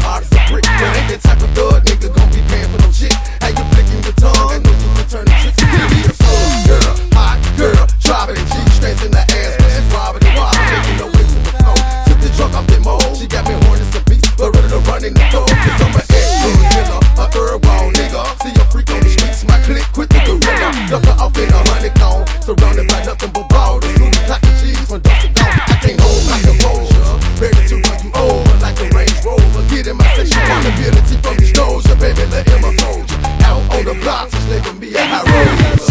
Heart. yeah, I roll.